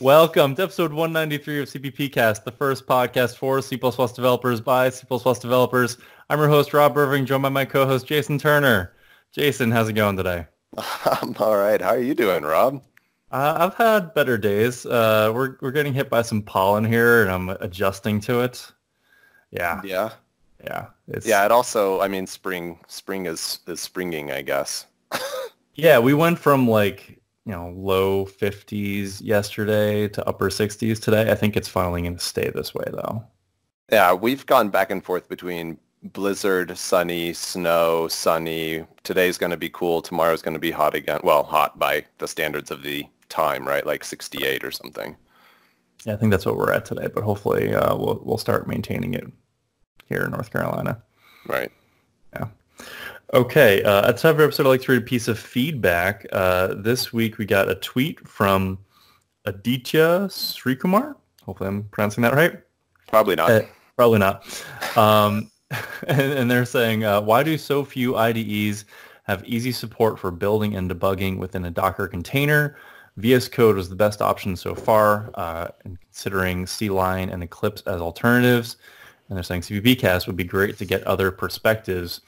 Welcome to episode 193 of CPP Cast, the first podcast for C++ developers by C++ developers. I'm your host, Rob Irving, joined by my co-host, Jason Turner. Jason, how's it going today? I'm all right. How are you doing, Rob? Uh, I've had better days. Uh, we're we're getting hit by some pollen here, and I'm adjusting to it. Yeah. Yeah. Yeah. It's... Yeah. It also, I mean, spring spring is is springing, I guess. yeah, we went from like you know low 50s yesterday to upper 60s today. I think it's finally going to stay this way though. Yeah, we've gone back and forth between blizzard, sunny, snow, sunny. Today's going to be cool. Tomorrow's going to be hot again. Well, hot by the standards of the time, right? Like 68 or something. Yeah, I think that's what we're at today. But hopefully, uh, we'll we'll start maintaining it here in North Carolina. Right. Yeah. Okay, uh, at the top of episode, I'd like to read a piece of feedback. Uh, this week, we got a tweet from Aditya Srikumar. Hopefully, I'm pronouncing that right. Probably not. Uh, probably not. Um, and, and, they're saying, uh, why do so few IDEs have easy support for building and debugging within a Docker container? VS Code was the best option so far, uh, and considering CLion and Eclipse as alternatives. And they're saying CPPcast would be great to get other perspectives.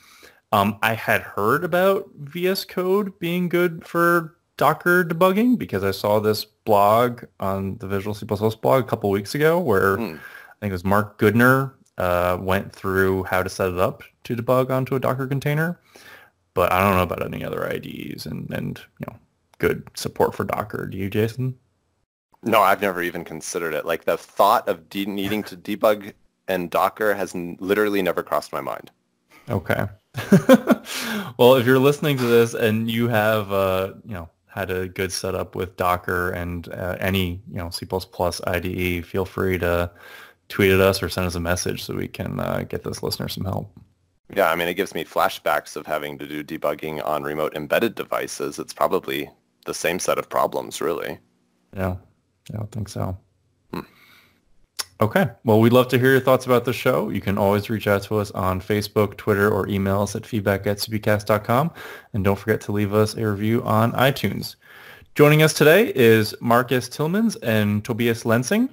Um, I had heard about VS Code being good for Docker debugging because I saw this blog on the Visual C++ blog a couple weeks ago where mm. I think it was Mark Goodner uh, went through how to set it up to debug onto a Docker container. But I don't know about any other IDEs and, and you know good support for Docker. Do you, Jason? No, I've never even considered it. Like the thought of de- needing to debug and Docker has n- literally never crossed my mind. Okay. well, if you're listening to this and you have, uh, you know, had a good setup with Docker and uh, any, you know, C++ IDE, feel free to tweet at us or send us a message so we can uh, get this listener some help. Yeah, I mean, it gives me flashbacks of having to do debugging on remote embedded devices. It's probably the same set of problems, really. Yeah, I don't think so. Okay. Well, we'd love to hear your thoughts about the show. You can always reach out to us on Facebook, Twitter, or email us at feedback at cppcast.com. And don't forget to leave us a review on iTunes. Joining us today is Marcus Tillmanns and Tobias Lensing.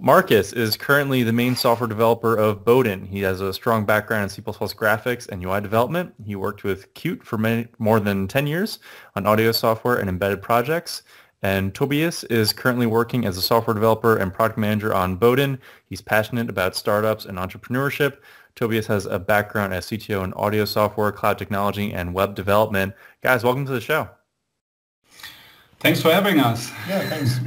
Marcus is currently the main software developer of Boden. He has a strong background in C++ graphics and UI development. He worked with Qt for many, more than 10 years on audio software and embedded projects. And Tobias is currently working as a software developer and product manager on Boden. He's passionate about startups and entrepreneurship. Tobias has a background as CTO in audio software, cloud technology, and web development. Guys, welcome to the show. Thanks for having us. Yeah, thanks.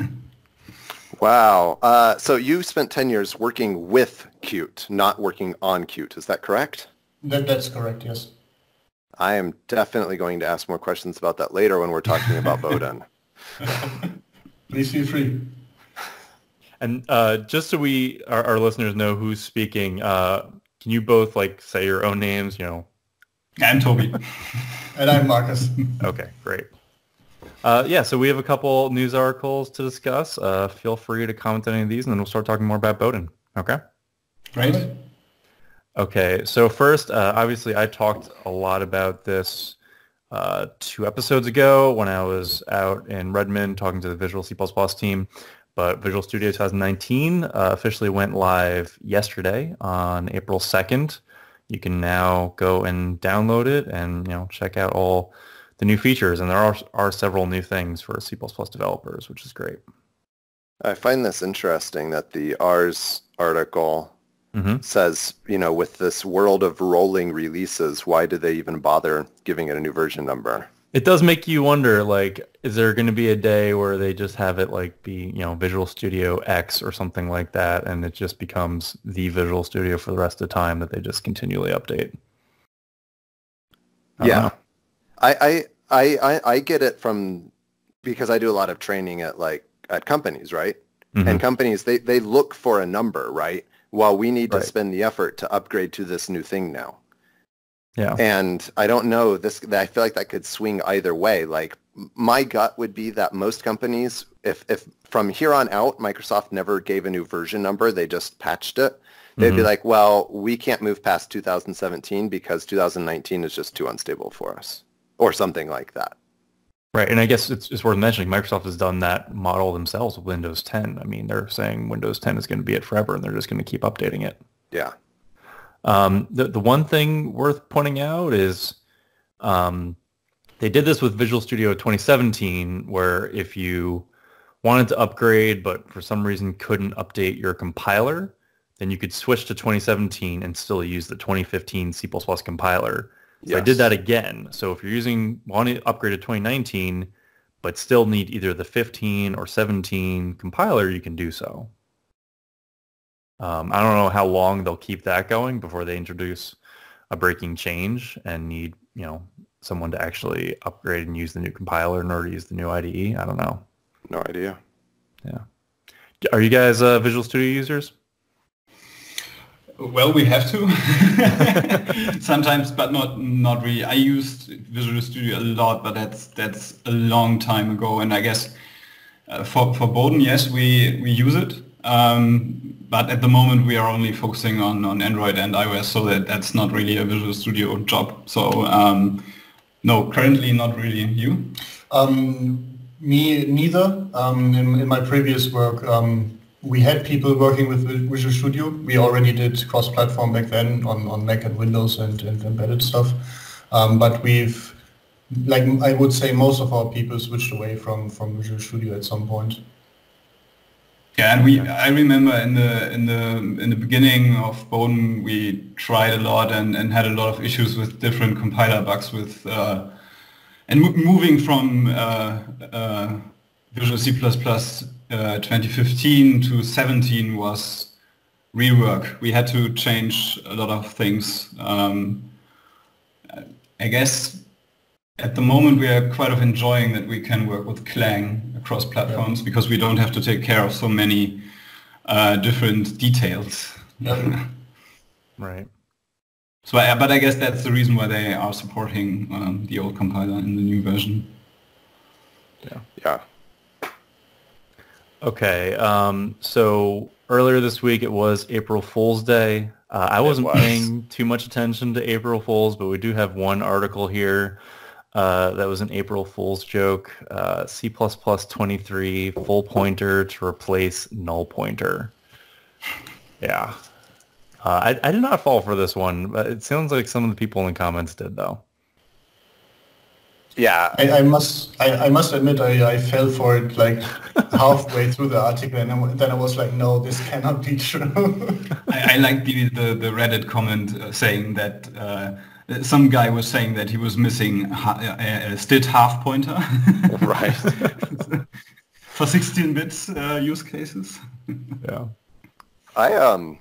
wow. Uh, so you spent 10 years working with Qt, not working on Qt. Is that correct? That, that's correct, yes. I am definitely going to ask more questions about that later when we're talking about Boden. Please feel free. And uh, just so we our, our, listeners know who's speaking, uh, can you both like say your own names? You know. I'm Toby. and I'm Marcus. okay, great. Uh, yeah, so we have a couple news articles to discuss. Uh, feel free to comment on any of these, and then we'll start talking more about Boden. Okay. Great. Okay, so first, uh, obviously, I talked a lot about this uh, two episodes ago when I was out in Redmond talking to the Visual C++ team. But Visual Studio 2019 uh, officially went live yesterday on April 2nd. You can now go and download it and you know check out all the new features. And there are, are several new things for C++ developers, which is great. I find this interesting that the Ars article mm-hmm. says, you know, with this world of rolling releases, why do they even bother giving it a new version number? It does make you wonder, like, is there going to be a day where they just have it like be, you know, Visual Studio X or something like that, and it just becomes the Visual Studio for the rest of the time that they just continually update? I yeah, I, I I I get it from because I do a lot of training at like at companies, right? Mm-hmm. And companies they they look for a number, right? while we need right. to spend the effort to upgrade to this new thing now. Yeah. And I don't know this. I feel like that could swing either way. Like my gut would be that most companies, if if from here on out, Microsoft never gave a new version number, they just patched it. They'd mm-hmm. be like, well, we can't move past 2017 because 2019 is just too unstable for us, or something like that. Right, and I guess it's, it's worth mentioning Microsoft has done that model themselves with Windows 10. I mean, they're saying Windows 10 is going to be it forever, and they're just going to keep updating it. Yeah. Um, the the one thing worth pointing out is um, they did this with Visual Studio 2017, where if you wanted to upgrade but for some reason couldn't update your compiler, then you could switch to 2017 and still use the 2015 C++ compiler. So I did that again. So if you're using wanting to upgrade to 2019 but still need either the 15 or 17 compiler, you can do so. Um, I don't know how long they'll keep that going before they introduce a breaking change and need, you know, someone to actually upgrade and use the new compiler in order to use the new IDE. I don't know. No idea. Yeah. Are you guys uh, Visual Studio users? Well, we have to sometimes, but not not really. I used Visual Studio a lot, but that's that's a long time ago. And I guess uh, for for Boden, yes, we we use it. Um, but at the moment, we are only focusing on on Android and iOS, so that that's not really a Visual Studio job. So um, no, currently not really. You? Um, me neither. Um, in, in my previous work, um, we had people working with Visual Studio. We already did cross-platform back then on, on Mac and Windows and, and embedded stuff. Um, but we've, like I would say, most of our people switched away from, from Visual Studio at some point. Yeah, and we I remember in the in the in the beginning of Boden we tried a lot and, and had a lot of issues with different compiler bugs with uh, and mo- moving from uh, uh, Visual C++ uh, 2015 to 17 was rework. We had to change a lot of things. Um, I guess at the moment we are quite of enjoying that we can work with Clang across platforms because we don't have to take care of so many uh, different details. Yeah. Right. So, but I guess that's the reason why they are supporting um, the old compiler in the new version. Yeah. Yeah. Okay. Um, so earlier this week it was April Fool's Day. Uh, I wasn't was. paying too much attention to April Fools, but we do have one article here uh, that was an April Fool's joke. Uh, C++ 23 full pointer to replace null pointer. Yeah. Uh, I, I did not fall for this one, but it sounds like some of the people in the comments did, though. Yeah. I, I must I, I must admit I, I fell for it like halfway through the article and then- then I was like, no, this cannot be true. I, I like the, the, the Reddit comment uh, saying that uh, some guy was saying that he was missing ha- a, a STID half pointer Right. for 16 bits uh, use cases. Yeah. I um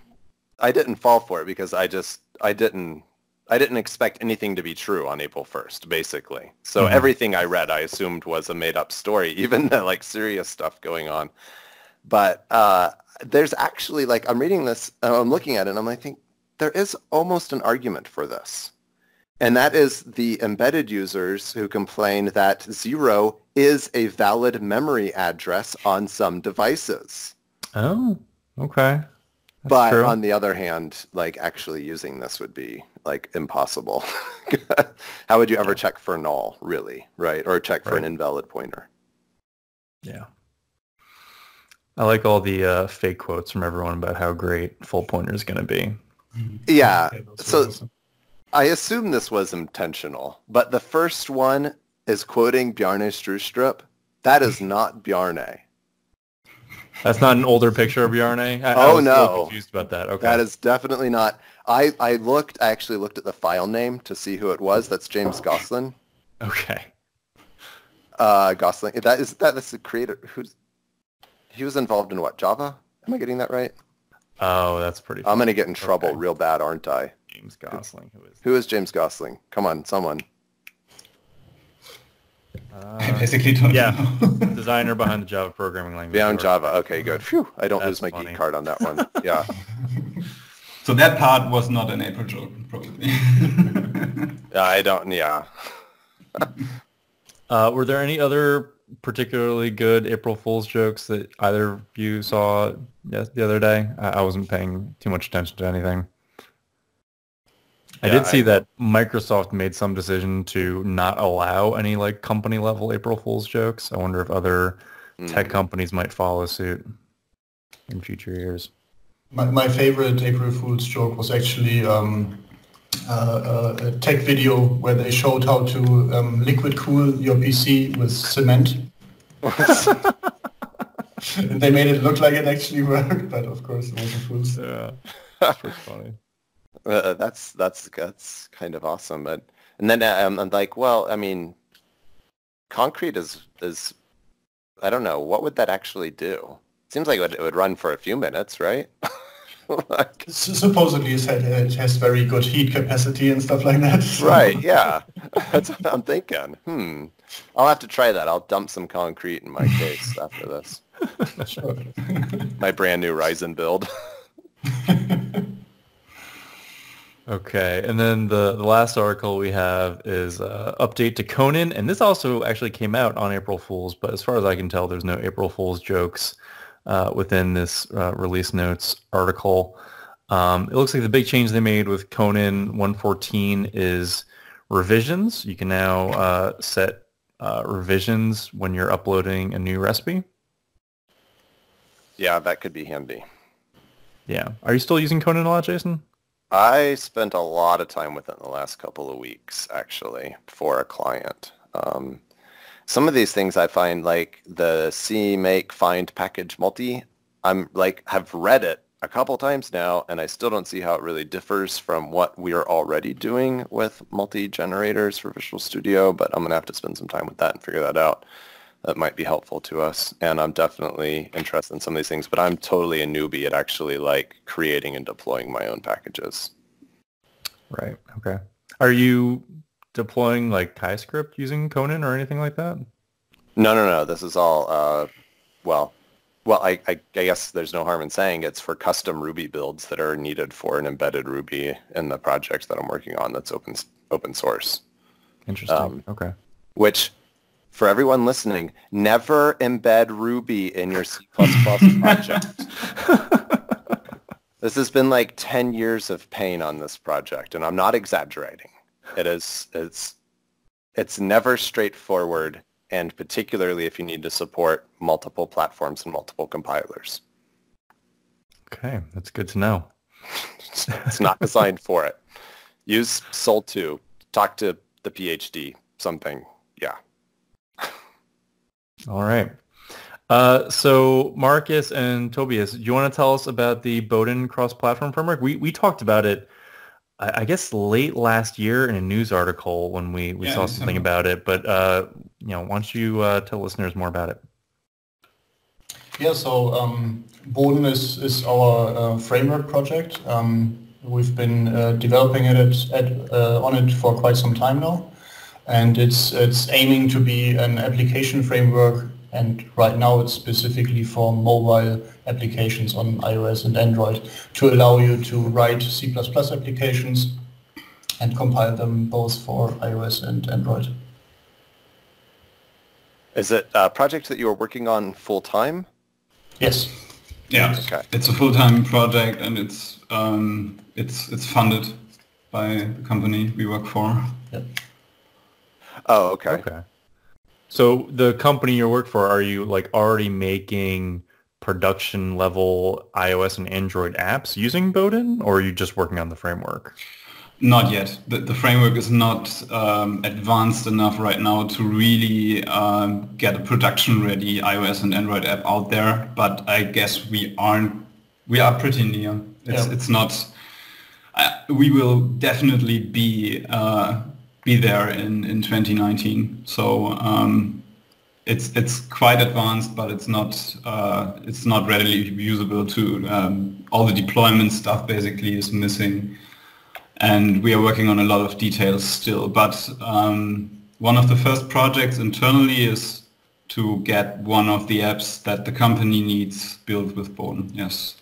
I didn't fall for it because I just I didn't I didn't expect anything to be true on April 1st, basically. So Mhm. everything I read I assumed was a made up story, even the like serious stuff going on. But uh there's actually like I'm reading this I'm looking at it and I'm like think there is almost an argument for this. And that is the embedded users who complain that zero is a valid memory address on some devices. Oh, okay. That's but true. on the other hand, like actually using this would be like impossible. How would you ever check for null, really, right? Or check for an invalid pointer? Yeah. I like all the uh, fake quotes from everyone about how great full pointer is going to be. Yeah. Yeah, So awesome. I assume this was intentional, but the first one is quoting Bjarne Stroustrup. That is not Bjarne. That's not an older picture of Bjarne. I, I Oh, little no. confused about that. Okay. That is definitely not. I, I looked, I actually looked at the file name to see who it was. That's James Gosselin. okay. Uh, Gosling. That is, that is the creator. Who's, he was involved in what, Java? Am I getting that right? Oh, that's pretty. I'm going to get in trouble Okay. real bad, aren't I? James Gosling, who is Who is James Gosling? Come on, someone. I uh, basically don't yeah. know. designer behind the Java programming language. Beyond or- Java. Okay, good. Phew, I don't That's lose my funny. geek card on that one. Yeah. so that part was not an April joke, probably. I don't, yeah. Uh, were there any other particularly good April Fool's jokes that either of you saw the other day? I, I wasn't paying too much attention to anything. I did see I- that Microsoft made some decision to not allow any like company level April Fool's jokes. I wonder if other tech Mm. companies might follow suit in future years. My, my favorite April Fool's joke was actually um, uh, a tech video where they showed how to um, liquid cool your PC with cement. and they made it look like it actually worked, but of course it was a fool's. Yeah, that's pretty funny. Uh, that's that's that's kind of awesome. But and then um, I'm like, well, I mean, concrete is is I don't know what would that actually do. Seems like it would, it would run for a few minutes, right? like, Supposedly it has, it has very good heat capacity and stuff like that. so- right? Yeah, that's what I'm thinking. Hmm. I'll have to try that. I'll dump some concrete in my case after this. Sure. My brand new Ryzen build. Okay, and then the, the last article we have is uh, update to Conan, and this also actually came out on April Fools, but as far as I can tell, there's no April Fools jokes uh, within this uh, release notes article. Um, it looks like the big change they made with Conan 114 is revisions. You can now uh, set uh, revisions when you're uploading a new recipe. yeah, that could be handy. Yeah. Are you still using Conan a lot, Jason? I spent a lot of time with it in the last couple of weeks, actually, for a client. Um, some of these things I find, like the CMake find package multi, I'm like have read it a couple times now, and I still don't see how it really differs from what we are already doing with multi generators for Visual Studio. But I'm gonna have to spend some time with that and figure that out. That might be helpful to us, and I'm definitely interested in some of these things. But I'm totally a newbie at actually like creating and deploying my own packages. Right. Okay. Are you deploying like ChaiScript using Conan or anything like that? No, no, no. This is all, uh, well, well, I, I, I guess there's no harm in saying it's for custom Ruby builds that are needed for an embedded Ruby in the project that I'm working on that's open open source. Interesting. Um, okay. Which, for everyone listening, never embed Ruby in your C++ project. This has been like 10 years of pain on this project, and I'm not exaggerating. It is, it's, it's never straightforward, and particularly if you need to support multiple platforms and multiple compilers. Okay, that's good to know. It's not designed for it. Use Sol 2. Talk to the PhD. Something. Yeah. All right. Uh, so Marcus and Tobias, do you want to tell us about the Boden cross-platform framework? We we talked about it, I, I guess, late last year in a news article when we, we Yeah, saw something about it. But uh, you know, why don't you uh, tell listeners more about it? Yeah, so um, Boden is, is our uh, framework project. Um, we've been uh, developing it at, at, uh, on it for quite some time now, and it's it's aiming to be an application framework. And right now, it's specifically for mobile applications on iOS and Android to allow you to write C++ applications and compile them both for iOS and Android. Is it a project that you are working on full time? Yes. Yeah, Okay. it's a full-time project and it's um, it's it's funded by the company we work for. Yep. Oh, okay. Okay. So the company you work for, are you like already making production level iOS and Android apps using Boden, or are you just working on the framework? Not yet. The, the framework is not um, advanced enough right now to really um, get a production-ready iOS and Android app out there. But I guess we aren't. We are pretty near. It's Yeah. it's not. Uh, we will definitely be uh, be there in, in 2019. So um, it's it's quite advanced, but it's not uh, it's not readily usable. To um, all the deployment stuff basically is missing and we are working on a lot of details still. But um, one of the first projects internally is to get one of the apps that the company needs built with Boden. Yes.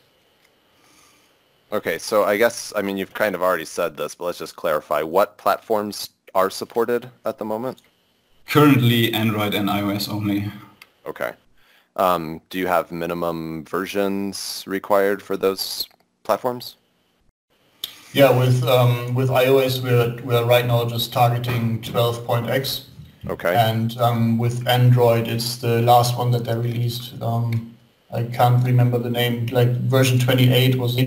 Okay, so I guess, I mean, you've kind of already said this, but let's just clarify. What platforms are supported at the moment? Currently Android and iOS only. Okay. Um, do you have minimum versions required for those platforms? Yeah, with um, with iOS, we're we're right now just targeting 12.x. Okay. And um, with Android, it's the last one that they released. Um, I can't remember the name. Like version 28 was.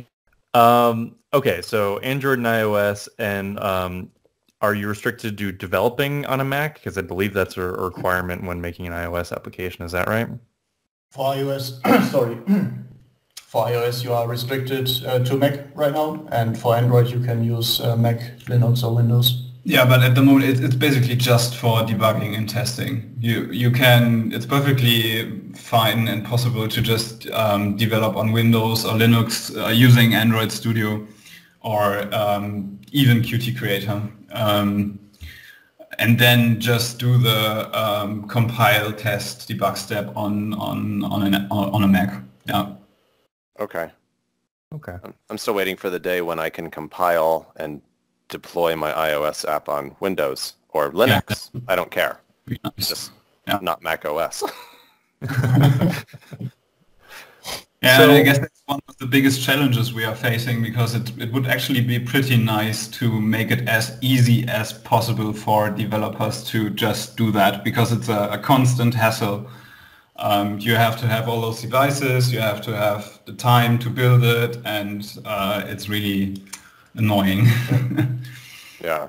Um, okay, so Android and iOS, and um, are you restricted to developing on a Mac? Because I believe that's a requirement when making an iOS application. Is that right? For iOS, sorry. for iOS, you are restricted uh, to Mac right now, and for Android, you can use uh, Mac, Linux, or Windows. Yeah, but at the moment it, it's basically just for debugging and testing. You you can it's perfectly fine and possible to just um, develop on Windows or Linux uh, using Android Studio or um, even Qt Creator, um, and then just do the um, compile, test, debug step on on on, an, on a Mac. Yeah. Okay. Okay. I'm still waiting for the day when I can compile and deploy my iOS app on Windows or Linux. Yeah. I don't care. Nice. Just yeah. not Mac OS. yeah, so, I guess that's one of the biggest challenges we are facing because it, it would actually be pretty nice to make it as easy as possible for developers to just do that because it's a, a constant hassle. Um, you have to have all those devices, you have to have the time to build it, and uh, it's really annoying. yeah.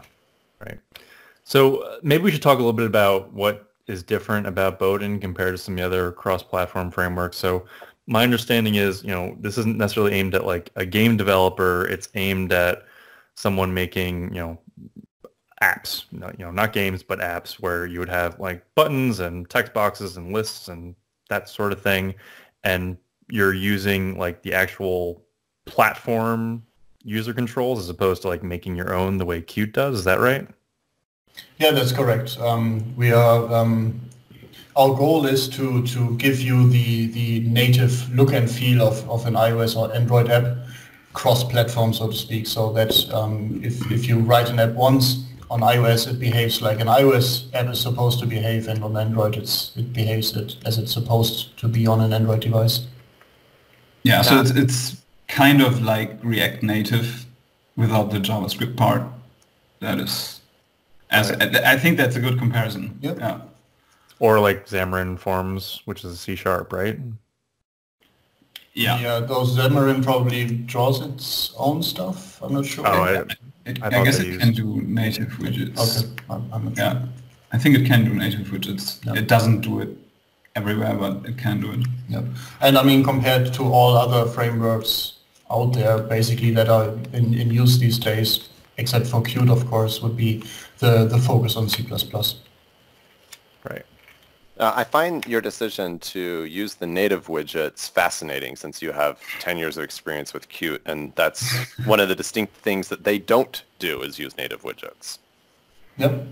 Right. So uh, maybe we should talk a little bit about what is different about Boden compared to some of the other cross-platform frameworks. So my understanding is, you know, this isn't necessarily aimed at like a game developer. It's aimed at someone making, you know, apps, not, you know, not games, but apps where you would have like buttons and text boxes and lists and that sort of thing. And you're using like the actual platform user controls as opposed to like making your own the way Qt does. Is that right? Yeah, that's correct. Um, we are. Um, our goal is to to give you the the native look and feel of, of an iOS or Android app cross-platform, so to speak. So that um, if if you write an app once on iOS, it behaves like an iOS app is supposed to behave, and on Android, it's it behaves it, as it's supposed to be on an Android device. Yeah, so it's, it's kind of like React Native without the JavaScript part. That is, as I think that's a good comparison. Yep. Yeah. Or like Xamarin Forms, which is C sharp, right? Yeah. Yeah, though Xamarin probably draws its own stuff. I'm not sure. Oh, I, it, I, I guess it used... can do native widgets. Okay, I'm, I'm yeah. Sure. I think it can do native widgets. Yep. It doesn't do it everywhere, but it can do it. Yep. And I mean, compared to all other frameworks out there basically that are in, in use these days, except for Qt, of course, would be the, the focus on C++. Uh, I find your decision to use the native widgets fascinating since you have 10 years of experience with Qt, and that's one of the distinct things that they don't do is use native widgets. Yep.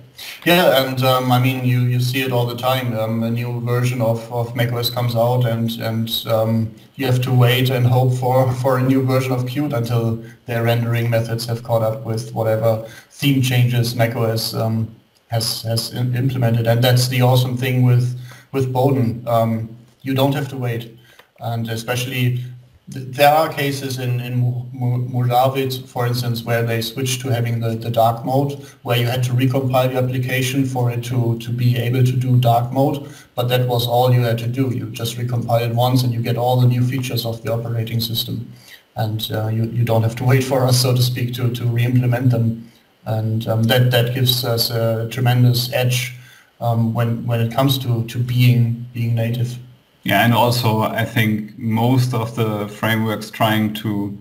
Yeah, and um, I mean, you, you see it all the time. Um, a new version of, of macOS comes out, and and um, you have to wait and hope for, for a new version of Qt until their rendering methods have caught up with whatever theme changes macOS um, has has implemented. And that's the awesome thing with with Boden. Um, you don't have to wait, and especially there are cases in, in Mojave, for instance, where they switched to having the, the dark mode, where you had to recompile your application for it to, to be able to do dark mode. But that was all you had to do. You just recompile it once and you get all the new features of the operating system. And uh, you, you don't have to wait for us, so to speak, to, to re-implement them. And um, that, that gives us a tremendous edge um, when, when it comes to, to being, being native. Yeah, and also I think most of the frameworks trying to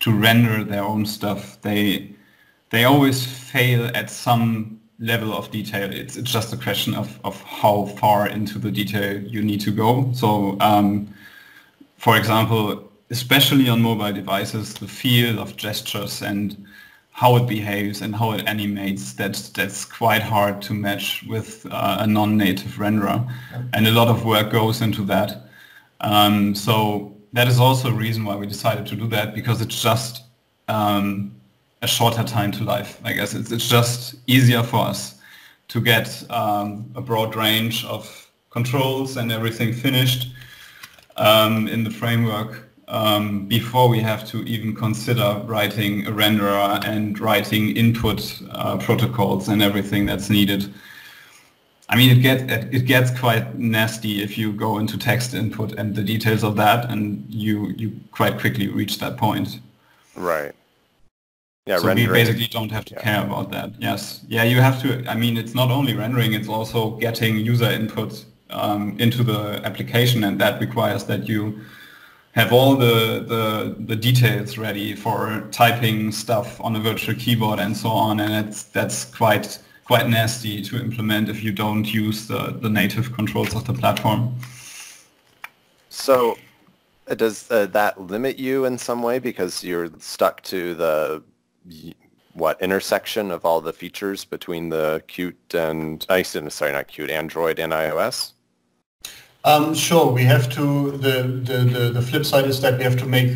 to render their own stuff, they they always fail at some level of detail. It's it's just a question of, of how far into the detail you need to go. So um, for example, especially on mobile devices, the field of gestures and how it behaves and how it animates, that's, that's quite hard to match with uh, a non-native renderer. And a lot of work goes into that. Um, so that is also a reason why we decided to do that because it's just um, a shorter time to life. I guess it's, it's just easier for us to get um, a broad range of controls and everything finished um, in the framework um, before we have to even consider writing a renderer and writing input uh, protocols and everything that's needed. I mean, it gets it gets quite nasty if you go into text input and the details of that, and you you quite quickly reach that point. Right. Yeah, so rendering. we basically don't have to yeah. care about that. Yes. Yeah, you have to. I mean, it's not only rendering; it's also getting user input um, into the application, and that requires that you have all the, the, the details ready for typing stuff on a virtual keyboard and so on. And it's, that's quite, quite nasty to implement if you don't use the, the native controls of the platform. So uh, does uh, that limit you in some way because you're stuck to the what intersection of all the features between the Qt and I sorry not Qt Android and iOS? Um, sure, we have to, the, the, the, the, flip side is that we have to make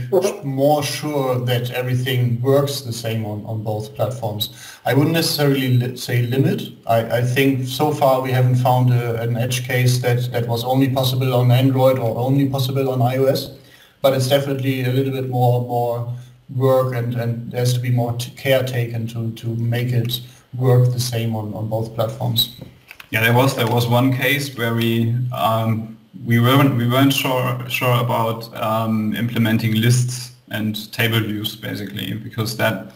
more sure that everything works the same on, on both platforms. I wouldn't necessarily li- say limit. I, I think so far we haven't found a, an edge case that, that was only possible on Android or only possible on iOS, but it's definitely a little bit more, more work and, and there has to be more care taken to, to make it work the same on, on both platforms. Yeah, there was there was one case where we um, we weren't we weren't sure sure about um, implementing lists and table views basically because that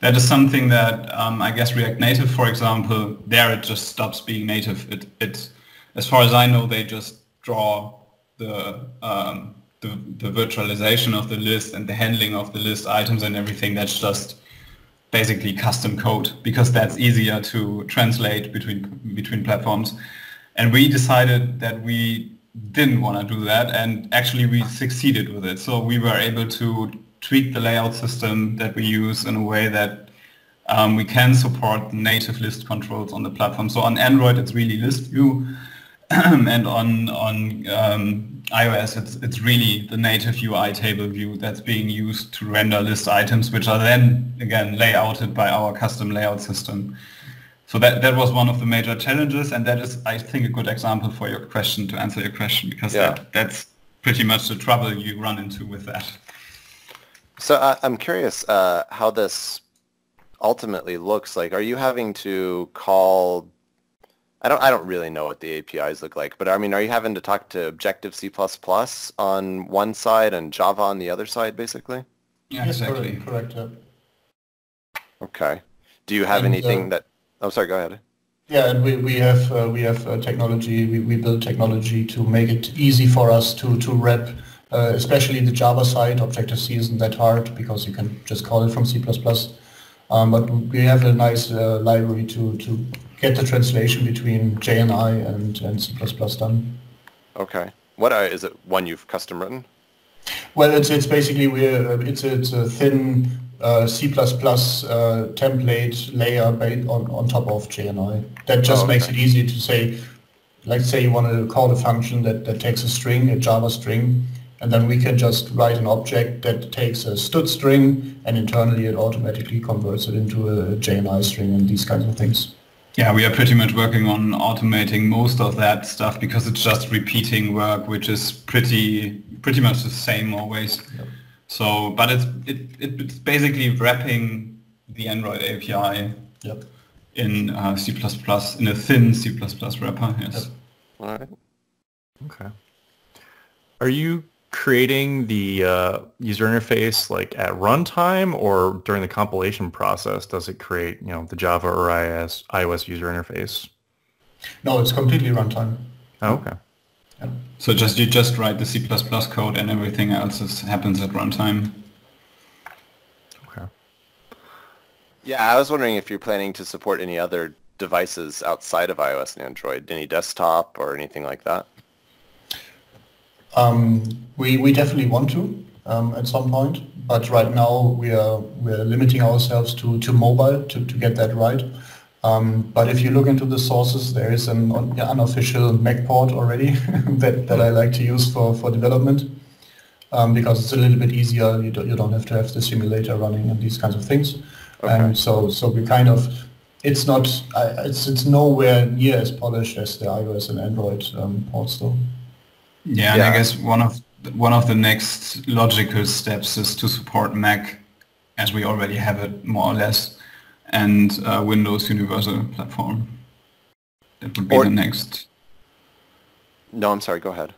that is something that um, I guess React Native, for example, there it just stops being native. It it as far as I know, they just draw the um, the, the virtualization of the list and the handling of the list items and everything. That's just basically custom code because that's easier to translate between between platforms. And we decided that we didn't want to do that and actually we succeeded with it. So we were able to tweak the layout system that we use in a way that um, we can support native list controls on the platform. So on Android, it's really list view, and on on um, iOS, it's it's really the native UI table view that's being used to render list items, which are then again layouted by our custom layout system. So that, that was one of the major challenges, and that is, I think, a good example for your question to answer your question because yeah. that, that's pretty much the trouble you run into with that. So uh, I'm curious uh, how this ultimately looks like. Are you having to call? I don't. I don't really know what the APIs look like, but I mean, are you having to talk to Objective C++ on one side and Java on the other side, basically? Yeah, exactly. Correct. correct yeah. Okay. Do you have and, anything uh, that I'm oh, sorry. Go ahead. Yeah, and we, we have uh, we have uh, technology. We, we build technology to make it easy for us to to wrap, uh, especially the Java side. Objective C isn't that hard because you can just call it from C++. Um, but we have a nice uh, library to to get the translation between JNI and and C++ done. Okay. What uh, is it? One you've custom written? Well, it's it's basically we it's a, it's a thin uh, C++ uh, template layer based on, on top of JNI. That just oh, okay. makes it easy to say, let's say you want to call a function that, that takes a string, a Java string, and then we can just write an object that takes a std string and internally it automatically converts it into a JNI string and these kinds of things. Yeah, we are pretty much working on automating most of that stuff because it's just repeating work, which is pretty pretty much the same always. Yep. So, but it's it, it's basically wrapping the Android API yep. in uh, C++ in a thin C++ wrapper. Yes. Yep. All right. Okay. Are you creating the uh, user interface like at runtime or during the compilation process? Does it create you know the Java or iOS iOS user interface? No, it's completely runtime. Oh, okay. So just you just write the C++ code and everything else is, happens at runtime. Okay. Yeah, I was wondering if you're planning to support any other devices outside of iOS and Android, any desktop or anything like that. Um, we we definitely want to um, at some point, but right now we are we're limiting ourselves to to mobile to to get that right. Um, but if you look into the sources, there is an unofficial Mac port already that, that I like to use for, for development um, because it's a little bit easier. You don't, you don't have to have the simulator running and these kinds of things. Okay. And so, so we kind of, it's not, it's, it's nowhere near as polished as the iOS and Android um, ports though. Yeah, yeah, and I guess one of one of the next logical steps is to support Mac as we already have it more or less and uh, Windows Universal Platform. That would be or, the next. No, I'm sorry. Go ahead.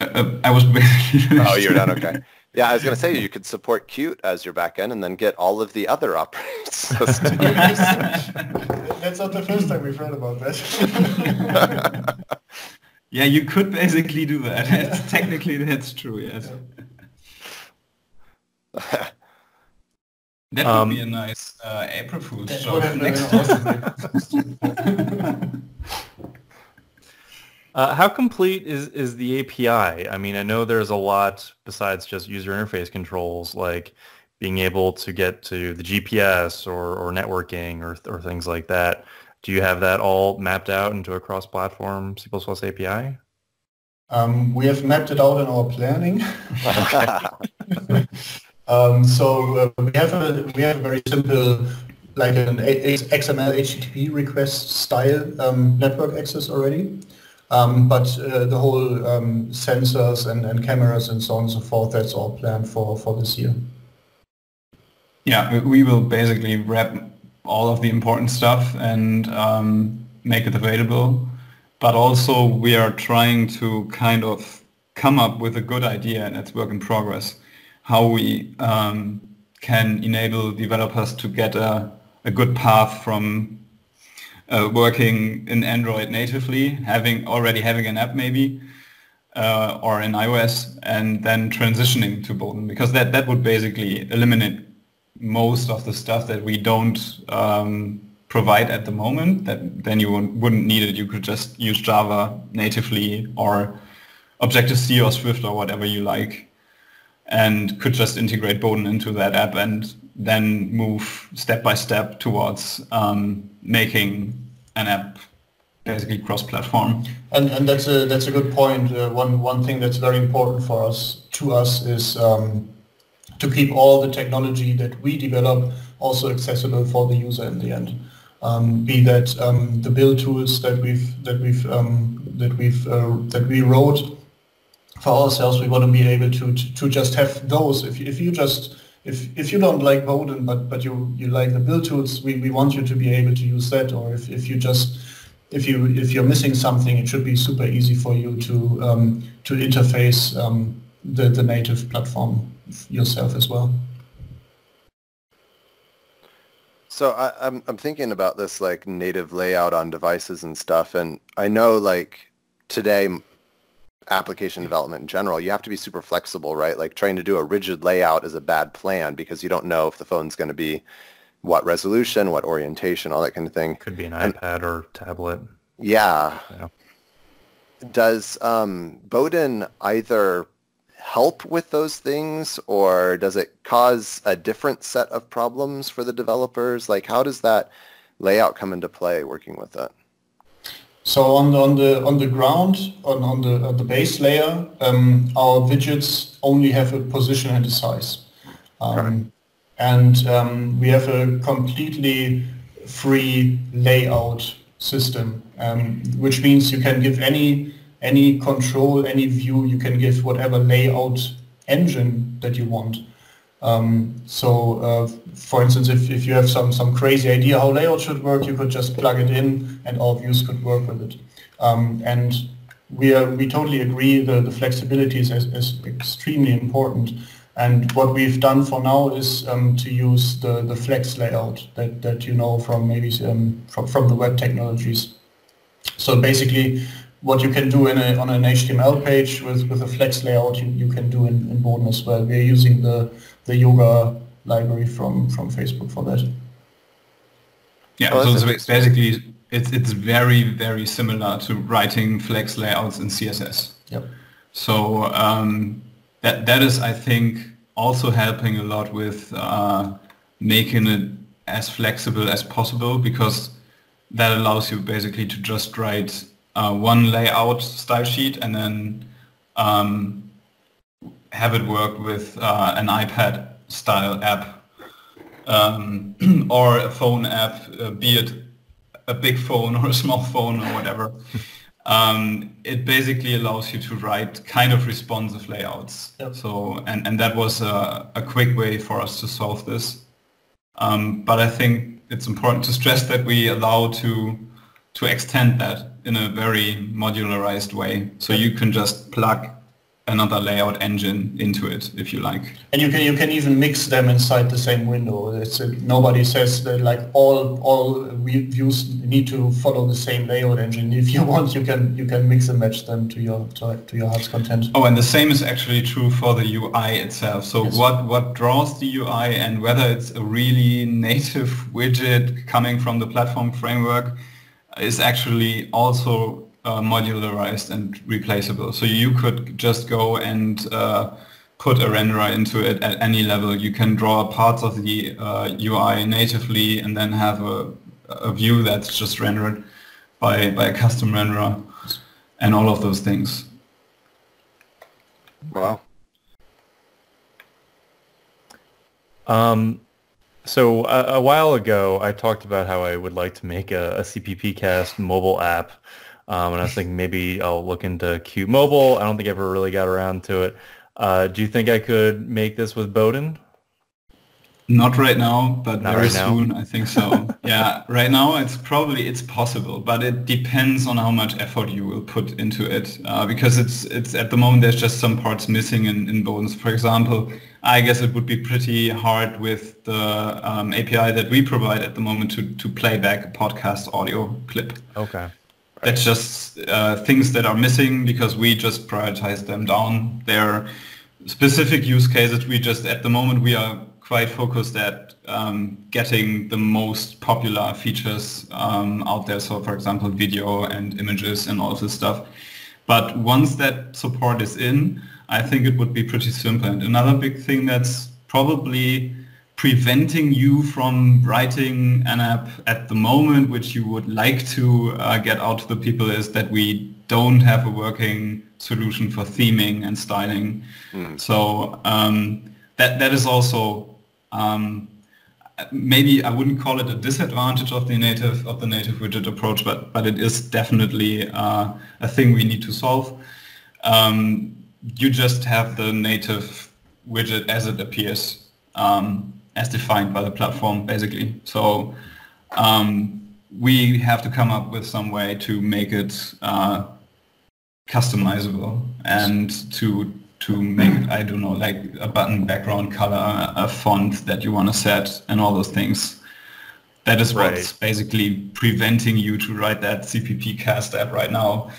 Uh, uh I was. oh, you're done. Okay. Yeah, I was going to say you could support Qt as your backend and then get all of the other operating systems. That's not the first time we've heard about that. yeah, you could basically do that. technically, that's true. Yes. That would um, be a nice uh, April Fool's joke next uh, how complete is, is the API? I mean, I know there's a lot besides just user interface controls, like being able to get to the GPS or, or networking or, or things like that. Do you have that all mapped out into a cross-platform C++ API? Um, we have mapped it out in our planning. Um, so uh, we have a we have a very simple like an XML HTTP request style um, network access already. Um, but uh, the whole um, sensors and, and cameras and so on and so forth, that's all planned for, for this year. Yeah, we will basically wrap all of the important stuff and um, make it available. But also we are trying to kind of come up with a good idea and it's work in progress how we um, can enable developers to get a, a good path from uh, working in Android natively, having already having an app maybe, uh, or in iOS, and then transitioning to Boden, because that, that would basically eliminate most of the stuff that we don't um, provide at the moment, that then you wouldn't need it. You could just use Java natively or Objective-C or Swift or whatever you like and could just integrate Boden into that app and then move step by step towards um, making an app basically cross-platform. And and that's a that's a good point. Uh, one one thing that's very important for us to us is um, to keep all the technology that we develop also accessible for the user in the end. Um, be that um, the build tools that we've that we've um, that we've uh, that we wrote for ourselves, we want to be able to, to, just have those. If, if you just if, if you don't like Boden, but, but you, you like the build tools, we, we want you to be able to use that. Or if, if you just if you if you're missing something, it should be super easy for you to um, to interface um, the the native platform yourself as well. So I, I'm I'm thinking about this like native layout on devices and stuff, and I know like today application development in general, you have to be super flexible, right? Like trying to do a rigid layout is a bad plan because you don't know if the phone's going to be what resolution, what orientation, all that kind of thing. Could be an and, iPad or tablet. Yeah. yeah. Does um, Boden either help with those things or does it cause a different set of problems for the developers? Like how does that layout come into play working with it? So on the on the on the ground on on the on the base layer, um, our widgets only have a position and a size, um, and um, we have a completely free layout system, um, which means you can give any any control, any view, you can give whatever layout engine that you want. Um, so, uh, for instance, if, if you have some, some crazy idea how layout should work, you could just plug it in and all views could work with it. Um, and we, are, we totally agree the, the flexibility is, is extremely important. And what we've done for now is um, to use the, the flex layout that, that you know from maybe um, from, from the web technologies. So basically, what you can do in a, on an HTML page with, with a flex layout, you, you can do in, in Boden as well. We're using the the yoga library from from Facebook for that. Yeah, oh, so it's basically it's it's very very similar to writing flex layouts in CSS. Yep. So um, that that is I think also helping a lot with uh, making it as flexible as possible because that allows you basically to just write uh, one layout style sheet and then um, have it work with uh, an iPad style app um, or a phone app, uh, be it a big phone or a small phone or whatever. um, it basically allows you to write kind of responsive layouts. Yep. So, and, and that was a, a quick way for us to solve this. Um, but I think it's important to stress that we allow to to extend that in a very modularized way. So you can just plug another layout engine into it if you like. And you can you can even mix them inside the same window. It's a, nobody says that like all all views need to follow the same layout engine. If you want, you can you can mix and match them to your to, to your hearts content. Oh, and the same is actually true for the UI itself. So Yes. what what draws the UI and whether it's a really native widget coming from the platform framework is actually also uh, modularized and replaceable. So you could just go and uh, put a renderer into it at any level. You can draw parts of the uh, UI natively and then have a, a view that's just rendered by, by a custom renderer and all of those things. Wow. Um, so a, a while ago, I talked about how I would like to make a, a CPP cast mobile app. Um, and I was thinking maybe I'll look into Qt Mobile. I don't think I ever really got around to it. Uh, do you think I could make this with Boden? Not right now, but Not very right now? soon I think so. yeah, right now it's probably it's possible, but it depends on how much effort you will put into it. Uh, because it's it's at the moment there's just some parts missing in, in Boden. For example, I guess it would be pretty hard with the um, API that we provide at the moment to to play back a podcast audio clip. Okay. That's just uh, things that are missing because we just prioritize them down. They're specific use cases. We just, at the moment, we are quite focused at um, getting the most popular features um, out there. So, for example, video and images and all this stuff. But once that support is in, I think it would be pretty simple. And another big thing that's probably preventing you from writing an app at the moment, which you would like to uh, get out to the people, is that we don't have a working solution for theming and styling. So um, that that is also um, maybe I wouldn't call it a disadvantage of the native of the native widget approach, but but it is definitely uh, a thing we need to solve. Um, you just have the native widget as it appears, um, as defined by the platform, basically. So um, we have to come up with some way to make it uh, customizable and to to make I don't know like a button background color, a font that you want to set, and all those things. That is what's Right. basically preventing you to write that CPP cast app right now.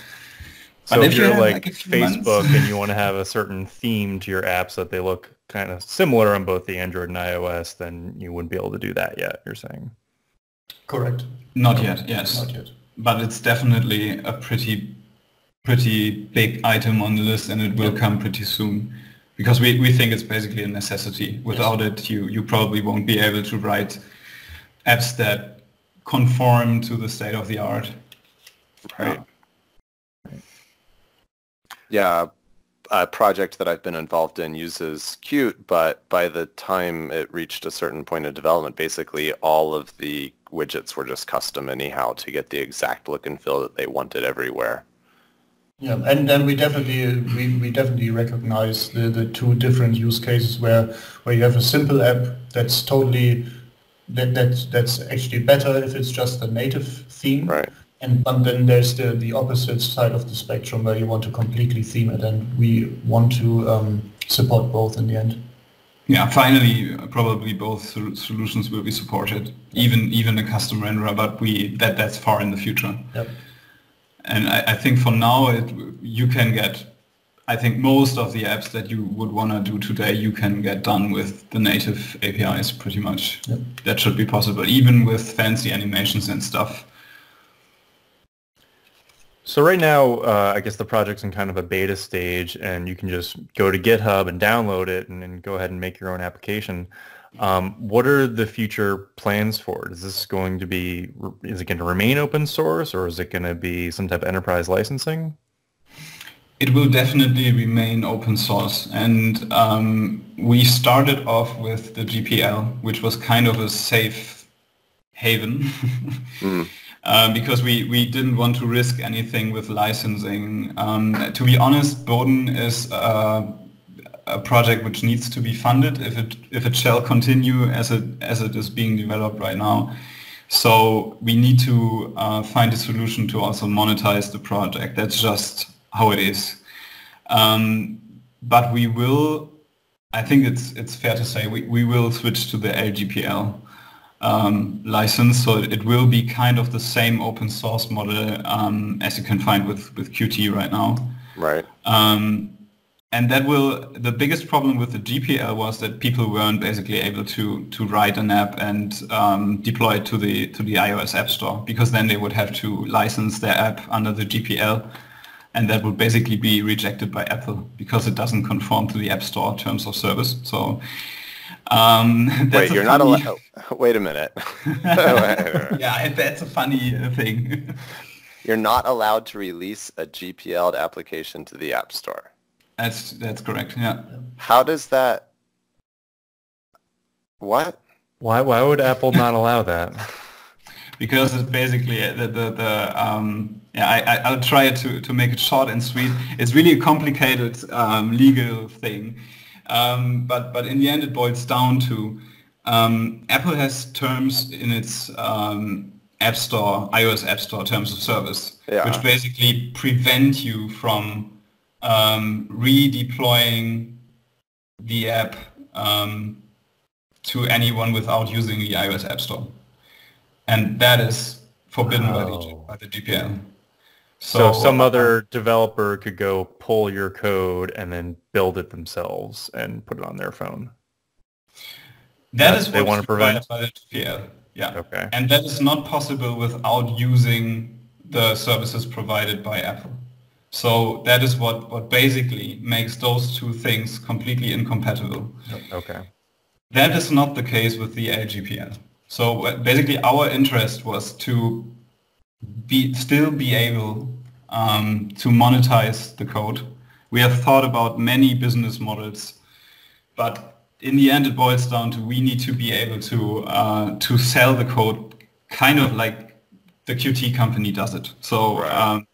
So But if if you you're like, like, months- Facebook and you want to have a certain theme to your apps that they look kind of similar on both the Android and iOS, then you wouldn't be able to do that yet, you're saying. Correct. Not yet, yes. Not yet. but it's definitely a pretty pretty big item on the list and it will come pretty soon because we, we think it's basically a necessity without it you you probably won't be able to write apps that conform to the state of the art Right. Yeah, a project that I've been involved in uses Qt, but by the time it reached a certain point of development, basically all of the widgets were just custom anyhow to get the exact look and feel that they wanted everywhere. Yeah, and then we definitely we, we definitely recognize the, the two different use cases where where you have a simple app that's totally that that that's actually better if it's just a native theme. Right. And but then there's the, the opposite side of the spectrum where you want to completely theme it, and we want to um, support both in the end. yeah finally probably both solutions will be supported even even a custom renderer but we that that's far in the future Yep. And I, I think for now, it, you can get, I think most of the apps that you would want to do today, you can get done with the native APIs pretty much. Yep. That should be possible, even with fancy animations and stuff. So right now, uh, I guess the project's in kind of a beta stage, and you can just go to GitHub and download it, and then go ahead and make your own application. Um, what are the future plans for it? Is this going to be? Is it going to remain open source, or is it going to be some type of enterprise licensing? It will definitely remain open source. And um, we started off with the GPL, which was kind of a safe haven. uh, because we, we didn't want to risk anything with licensing. Um, to be honest, Boden is uh, a project which needs to be funded if it if it shall continue as it as it is being developed right now. So we need to uh, find a solution to also monetize the project. That's just how it is. Um, but we will, I think it's it's fair to say we, we will switch to the LGPL um, license. So it will be kind of the same open source model um, as you can find with, with Qt right now. Right. Um, and that will, the biggest problem with the GPL was that people weren't basically able to, to write an app and um, deploy it to the, to the iOS App Store because then they would have to license their app under the GPL and that would basically be rejected by Apple because it doesn't conform to the App Store terms of service. So um, wait, you're not allowed. Oh, wait a minute. yeah, that's a funny uh, thing. you're not allowed to release a GPL application to the App Store. That's that's correct. Yeah. How does that? What? Why why would Apple not allow that? because it's basically uh, the the, the um, yeah I, I will try to to make it short and sweet. It's really a complicated um, legal thing. Um, but but in the end, it boils down to um, Apple has terms in its um, App Store, iOS App Store terms of service, yeah. which basically prevent you from um, redeploying the app um, to anyone without using the iOS App Store, and that is forbidden oh. by, the, by the GPL. So, so some other developer could go pull your code and then build it themselves and put it on their phone. That That's is they want to prevent by Yeah. Okay. And that is not possible without using the services provided by Apple. So that is what, what basically makes those two things completely incompatible. Okay. That is not the case with the LGPL. So uh, basically our interest was to be still be able um, to monetize the code. We have thought about many business models, but in the end, it boils down to we need to be able to uh, to sell the code, kind of like the Qt company does it. So um,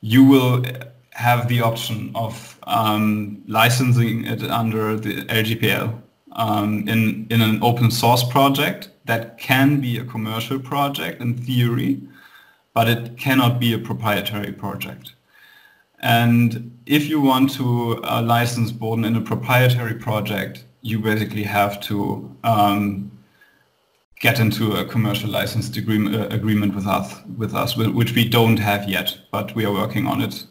you will have the option of um, licensing it under the LGPL um, in in an open source project that can be a commercial project in theory but it cannot be a proprietary project. And if you want to uh, license Boden in a proprietary project, you basically have to um, get into a commercial license agreement, uh, agreement with us, with us, which we don't have yet, but we are working on it.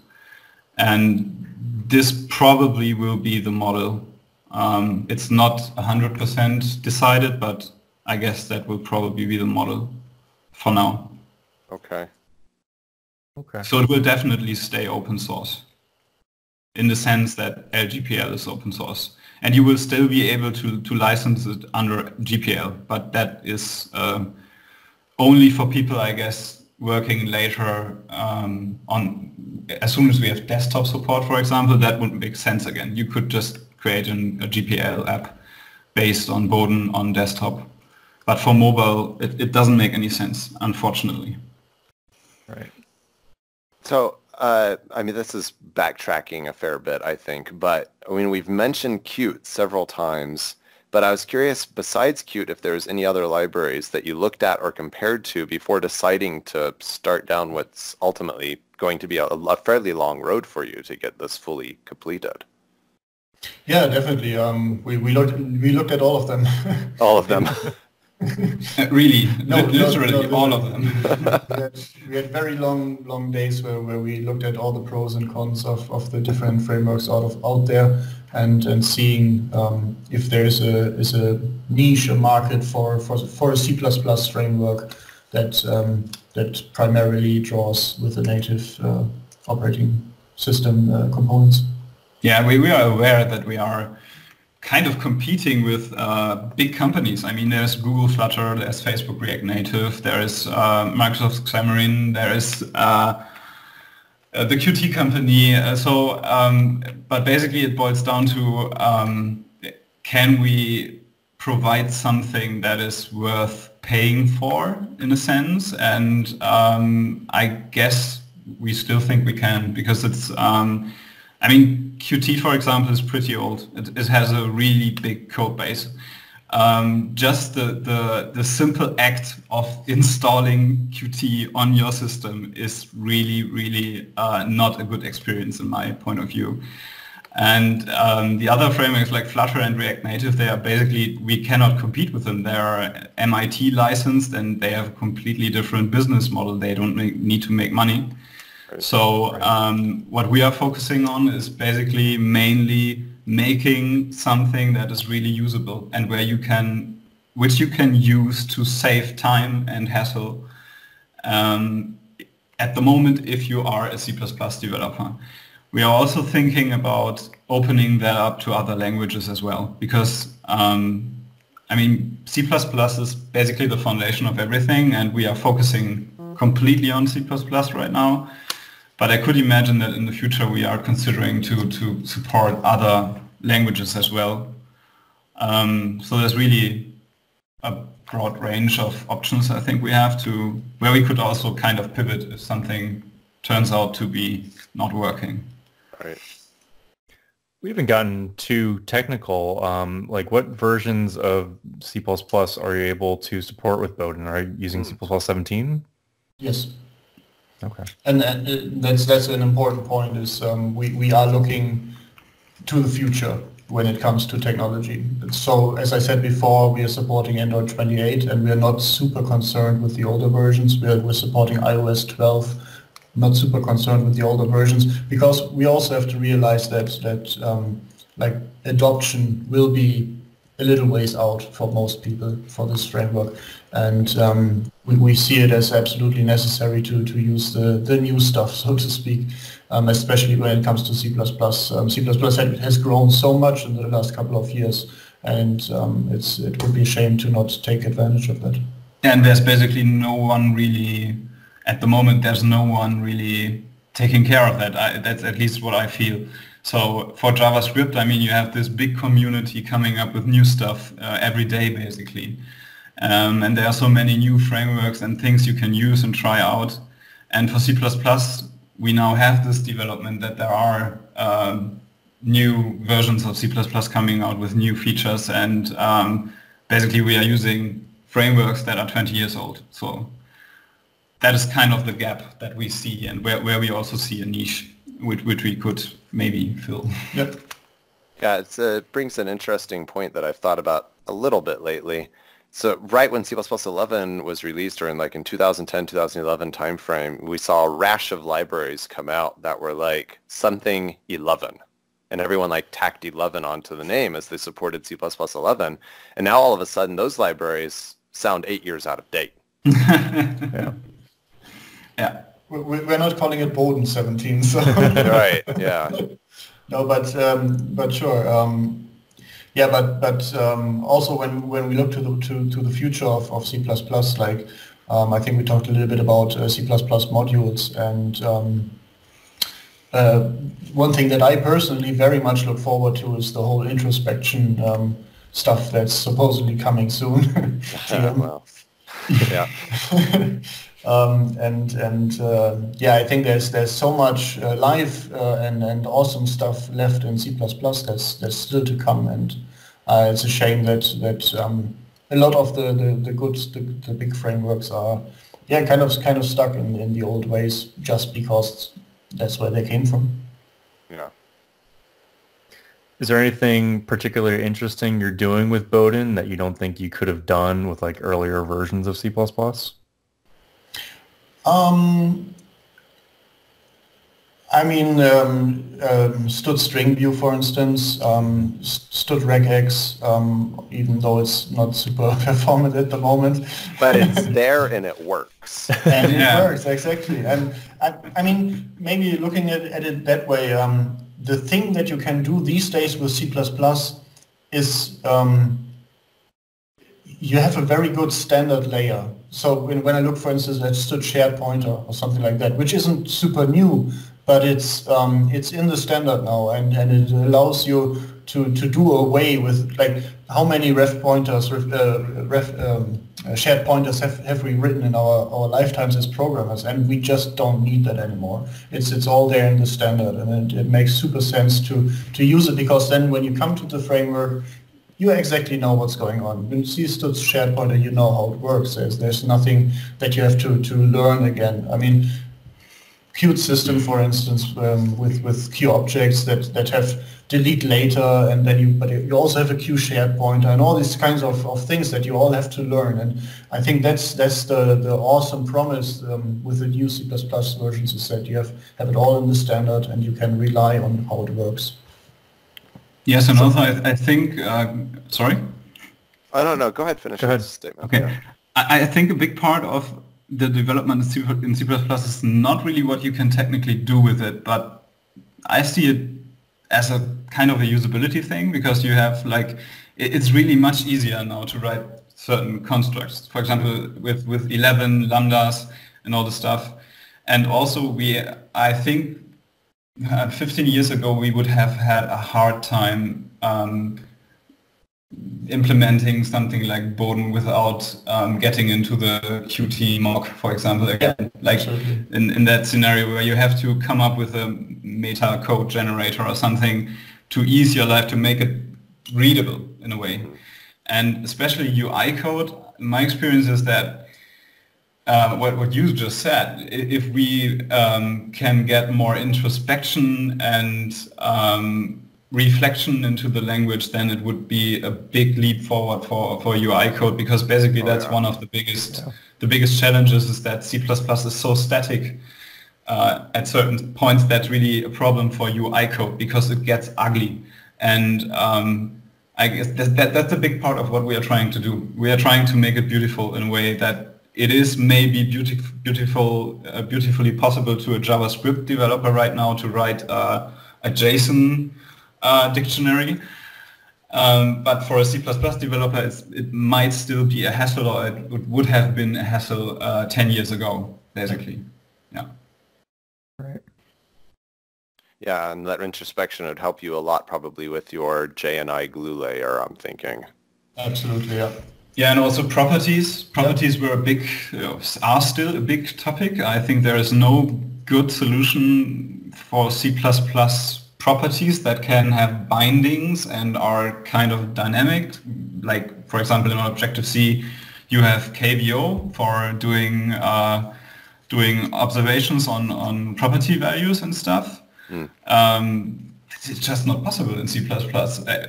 And this probably will be the model. Um, it's not 100% decided, but I guess that will probably be the model for now. Okay. Okay. So it will definitely stay open source in the sense that LGPL is open source. And you will still be able to, to license it under GPL, but that is uh, only for people, I guess, working later um, on, as soon as we have desktop support, for example, that would make sense again. You could just create an, a GPL app based on Boden on desktop. But for mobile, it, it doesn't make any sense, unfortunately. Right. So, uh, I mean, this is backtracking a fair bit, I think, but I mean, we've mentioned Qt several times, but I was curious, besides Qt, if there's any other libraries that you looked at or compared to before deciding to start down what's ultimately going to be a, a fairly long road for you to get this fully completed. Yeah, definitely. Um, we, we looked we looked at all of them. all of them. really, no, literally all of them. we, had, we, had, very long, long days where, where we looked at all the pros and cons of, of the different frameworks out of out there, and and seeing um, if there is a is a niche, a market for for for a C++ framework that um, that primarily draws with the native uh, operating system uh, components. Yeah, we, we are aware that we are kind of competing with uh, big companies. I mean, there's Google Flutter, there's Facebook React Native, there is uh, Microsoft Xamarin, there is uh, uh the Qt company. Uh, so, um, but basically it boils down to um, can we provide something that is worth paying for in a sense, and um, I guess we still think we can because it's. I mean, Qt, for example, is pretty old. It, it has a really big code base. Um, just the, the, the simple act of installing Qt on your system is really, really uh, not a good experience in my point of view. And um, the other frameworks like Flutter and React Native, they are basically, we cannot compete with them. They are MIT licensed and they have a completely different business model. They don't make, need to make money. So um, what we are focusing on is basically mainly making something that is really usable and where you can, which you can use to save time and hassle um, at the moment if you are a C++ developer. We are also thinking about opening that up to other languages as well because um, I mean C++ is basically the foundation of everything and we are focusing completely on C++ right now. But I could imagine that in the future we are considering to, to support other languages as well. Um, so there's really a broad range of options I think we have to, where we could also kind of pivot if something turns out to be not working. Right. We haven't gotten too technical. Um, like what versions of C++ are you able to support with Boden? Are you using C++ 17? Yes. Okay. And uh, that's that's an important point. Is um, we we are looking to the future when it comes to technology. So as I said before, we are supporting Android 28, and we are not super concerned with the older versions. We are we're supporting iOS 12. Not super concerned with the older versions because we also have to realize that that um, like adoption will be a little ways out for most people for this framework and um, we, we see it as absolutely necessary to, to use the, the new stuff, so to speak, um, especially when it comes to C++. Um, C++ has grown so much in the last couple of years, and um, it's it would be a shame to not take advantage of that. And there's basically no one really, at the moment, there's no one really taking care of that. I, that's at least what I feel. So for JavaScript, I mean, you have this big community coming up with new stuff uh, every day, basically. Um, and there are so many new frameworks and things you can use and try out. And for C++, we now have this development that there are um, new versions of C++ coming out with new features and um, basically we are using frameworks that are 20 years old. So that is kind of the gap that we see and where, where we also see a niche which, which we could maybe fill. Yep. Yeah, it uh, brings an interesting point that I've thought about a little bit lately. So right when C++ 11 was released, or in like in 2010, 2011 timeframe, we saw a rash of libraries come out that were like something 11. And everyone like tacked 11 onto the name as they supported C++ 11. And now all of a sudden those libraries sound eight years out of date. yeah. Yeah. We're not calling it Boden 17, so. right, yeah. No, but um, but sure. Um, yeah, but but um, also when, when we look to the to, to the future of, of C++, like um, I think we talked a little bit about uh, C++ modules and um, uh, one thing that I personally very much look forward to is the whole introspection um, stuff that's supposedly coming soon. yeah. Um, and and uh, yeah, I think there's there's so much uh, live uh, and and awesome stuff left in C++ that's that's still to come, and uh, it's a shame that that um, a lot of the the, the good the, the, big frameworks are yeah kind of kind of stuck in, in the old ways just because that's where they came from. Yeah. Is there anything particularly interesting you're doing with Boden that you don't think you could have done with like earlier versions of C++? Um, I mean, um, um, std string view, for instance, um, std regex, um, even though it's not super performant at the moment. But it's there and it works. and it yeah. works, exactly. And I, I mean, maybe looking at, at it that way, um, the thing that you can do these days with C++ is um, you have a very good standard layer. So when, when I look, for instance, at shared pointer or something like that, which isn't super new, but it's um, it's in the standard now, and, and it allows you to, to do away with like how many ref pointers, uh, ref um, uh, shared pointers have, have we written in our, our lifetimes as programmers and we just don't need that anymore. It's it's all there in the standard and it, it makes super sense to, to use it because then when you come to the framework you exactly know what's going on. When you shared pointer you know how it works. There's there's nothing that you have to, to learn again. I mean Qt system for instance um, with, with Q objects that, that have delete later and then you but you also have a Q shared pointer and all these kinds of, of things that you all have to learn and I think that's that's the, the awesome promise um, with the new C++ versions is that you have, have it all in the standard and you can rely on how it works. Yes, and also I, I think, uh, sorry? I don't know. Go ahead, finish Go ahead. statement. Okay. Yeah. I, I think a big part of the development in C, in C++ is not really what you can technically do with it, but I see it as a kind of a usability thing because you have like it's really much easier now to write certain constructs. For example, with with 11 lambdas and all the stuff, and also we I think uh, 15 years ago we would have had a hard time um, implementing something like Boden without um, getting into the Qt moc, for example, again, like in, in that scenario where you have to come up with a meta code generator or something to ease your life to make it readable in a way. And especially UI code, my experience is that uh, what, what you just said, if we um, can get more introspection and um, reflection into the language, then it would be a big leap forward for, for UI code because basically Oh, that's yeah. one of the biggest the biggest challenges is that C++ is so static uh, at certain points that's really a problem for UI code because it gets ugly and um, I guess that, that that's a big part of what we are trying to do. We are trying to make it beautiful in a way that it is maybe beauty, beautiful, uh, beautifully possible to a JavaScript developer right now to write uh, a JSON uh, dictionary. Um, but for a C++ developer, it's, it might still be a hassle, or it would, would have been a hassle uh, 10 years ago, basically. Yeah. Right. Yeah, and that introspection would help you a lot probably with your JNI glue layer, I'm thinking. Absolutely, yeah. Yeah, and also properties. Properties were a big, you are still a big topic. I think there is no good solution for C++ properties that can have bindings and are kind of dynamic. Like, for example, in Objective-C, you have KVO for doing uh, doing observations on, on property values and stuff. Um, it's just not possible in C++. Uh,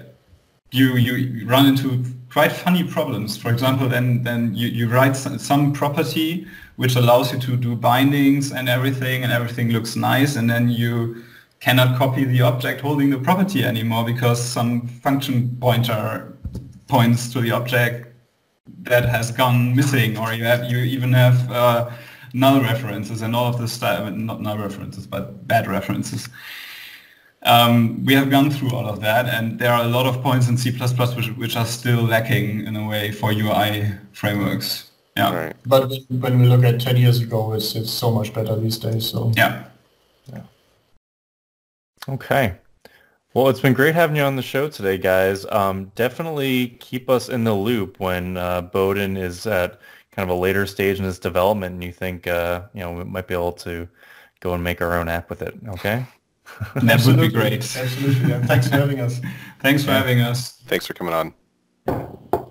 you you run into quite funny problems. For example, then then you, you write some, property which allows you to do bindings and everything, and everything looks nice, and then you cannot copy the object holding the property anymore because some function pointer points to the object that has gone missing, or you have you even have uh, null references and all of this stuff. Not null references, but bad references. Um, we have gone through all of that, and there are a lot of points in C++ which, which are still lacking in a way for UI frameworks. Yeah. All right. But when- when we look at 10 years ago, it's, it's so much better these days. So Yeah. Okay. Well, it's been great having you on the show today, guys. Um, definitely keep us in the loop when uh, Boden is at kind of a later stage in his development, and you think uh, you know we might be able to go and make our own app with it. Okay. That would be great. Absolutely. And thanks for having us. Thanks for having us. Thanks for coming on.